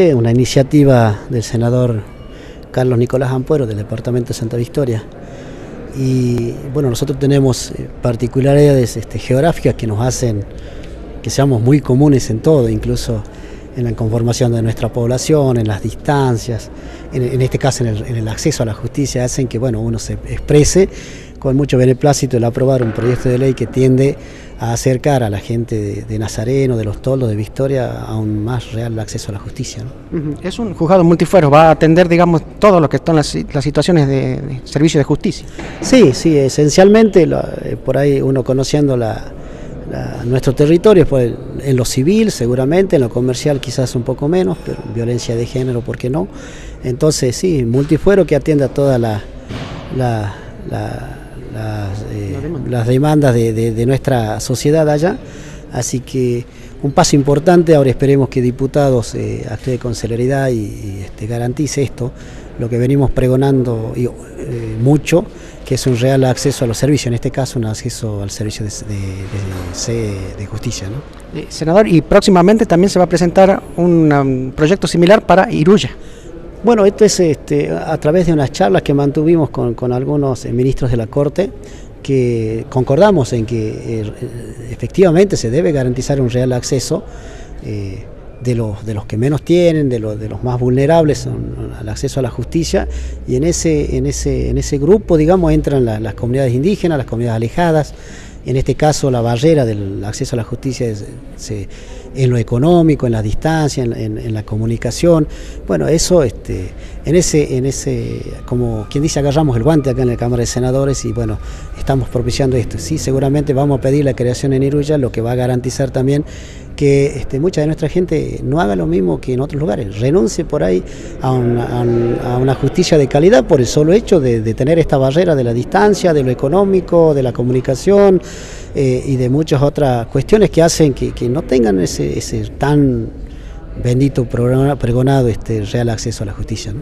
Una iniciativa del senador Carlos Nicolás Ampuero del departamento de Santa Victoria. Y bueno, nosotros tenemos eh, particularidades este, geográficas que nos hacen que seamos muy comunes en todo, incluso en la conformación de nuestra población, en las distancias, en, este caso en el, acceso a la justicia, hacen que bueno, uno se exprese con mucho beneplácito el aprobar un proyecto de ley que tiende a acercar a la gente de, Nazareno, de los Toldos, de Victoria, a un más real acceso a la justicia. Es un juzgado multifuero, va a atender, digamos, todo lo que están las, las situaciones de, servicio de justicia. Sí, sí, esencialmente, eh, por ahí uno conociendo la, nuestro territorio, pues, en lo civil seguramente, en lo comercial quizás un poco menos, pero violencia de género, ¿por qué no? Entonces, sí, multifuero que atienda toda la eh, las, demandas de, nuestra sociedad allá. Así que un paso importante, ahora esperemos que diputados eh, actúe con celeridad y, este, garantice esto, lo que venimos pregonando y, eh, mucho, que es un real acceso a los servicios, en este caso un acceso al servicio de, justicia. senador, y próximamente también se va a presentar un proyecto similar para Iruya. Bueno, esto es este, a través de unas charlas que mantuvimos con, algunos eh, ministros de la Corte, que concordamos en que eh, efectivamente se debe garantizar un real acceso eh, de, los, de los que menos tienen, de los, de los más vulnerables al acceso a la justicia, y en ese, en ese, en ese grupo, digamos, entran las comunidades indígenas, las comunidades alejadas, en este caso la barrera del acceso a la justicia en lo económico, en la distancia, en, la comunicación. Bueno, eso este, en ese, en ese, como quien dice, agarramos el guante acá en la Cámara de Senadores y bueno, estamos propiciando esto. Sí, seguramente vamos a pedir la creación en Iruya, lo que va a garantizar también que este, mucha de nuestra gente no haga lo mismo que en otros lugares, renuncie por ahí a una, justicia de calidad por el solo hecho de, tener esta barrera de la distancia, de lo económico, de la comunicación eh, y de muchas otras cuestiones que hacen que, no tengan ese, ese tan bendito pregonado este real acceso a la justicia.